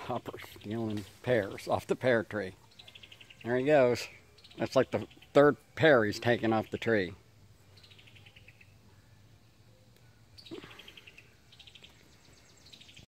grasshopper stealing pears off the pear tree. There he goes. That's like the third pear he's taken off the tree.